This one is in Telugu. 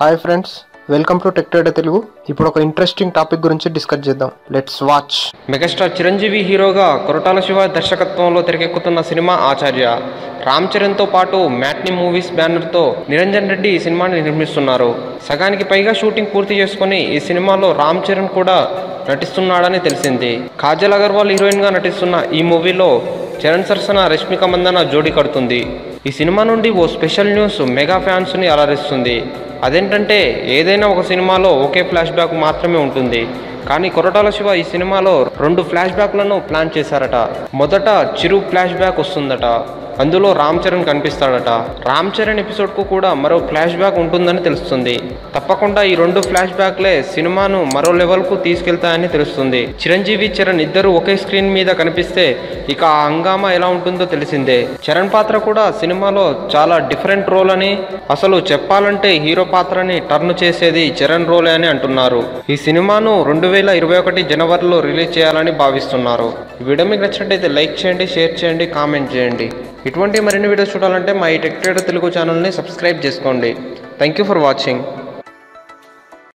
Hi friends welcome to tech trader Telugu ఇప్పుడు ఒక ఇంట్రెస్టింగ్ టాపిక్ గురించి డిస్కస్ చేద్దాం. లెట్స్ వాచ్ మెగాస్టార్ చిరంజీవి హీరోగా కొరటాల శివ దర్శకత్వంలో తెరకెక్కుతున్న సినిమా ఆచార్య. రామ్ చరణ్తో పాటు మ్యాట్ని మూవీస్ బ్యానర్తో నిరంజన్ రెడ్డి ఈ సినిమాని నిర్మిస్తున్నారు. సగానికి పైగా షూటింగ్ పూర్తి చేసుకుని ఈ సినిమాలో రామ్ చరణ్ కూడా నటిస్తున్నాడని తెలిసింది. కాజల్ అగర్వాల్ హీరోయిన్గా నటిస్తున్న ఈ మూవీలో చరణ్ సరసన రష్మిక మందన జోడీ కడుతుంది. ఈ సినిమా నుండి ఓ స్పెషల్ న్యూస్ మెగా ఫ్యాన్స్ని అలరిస్తుంది. అదేంటంటే ఏదైనా ఒక సినిమాలో ఒకే ఫ్లాష్ బ్యాక్ మాత్రమే ఉంటుంది. కానీ కొరటాల శివ ఈ సినిమాలో రెండు ఫ్లాష్ బ్యాక్లను ప్లాన్ చేశారట. మొదట చిరు ఫ్లాష్ బ్యాక్ వస్తుందట. అందులో రామ్ చరణ్ కనిపిస్తాడట. రామ్ చరణ్ ఎపిసోడ్కు కూడా మరో ఫ్లాష్ బ్యాక్ ఉంటుందని తెలుస్తుంది. తప్పకుండా ఈ రెండు ఫ్లాష్ బ్యాక్లే సినిమాను మరో లెవెల్కు తీసుకెళ్తాయని తెలుస్తుంది. చిరంజీవి చరణ్ ఇద్దరు ఒకే స్క్రీన్ మీద కనిపిస్తే ఇక ఆ హంగామా ఎలా ఉంటుందో తెలిసిందే. చరణ్ పాత్ర కూడా సినిమాలో చాలా డిఫరెంట్ రోల్ అని అసలు చెప్పాలంటే హీరో పాత్రని టర్న్ చేసేది చరణ్ రోలే అని అంటున్నారు. ఈ సినిమాను రెండు వేల ఇరవై ఒకటి జనవరిలో రిలీజ్ చేయాలని భావిస్తున్నారు. ఈ వీడియో మీకు నచ్చినట్టయితే లైక్ చేయండి షేర్ చేయండి కామెంట్ చేయండి. ఇటువంటి మరిన్ని వీడియోస్ చూడాలంటే మా ఈ టెక్టేటర్ తెలుగు ఛానల్ని సబ్స్క్రైబ్ చేసుకోండి. Thank you for watching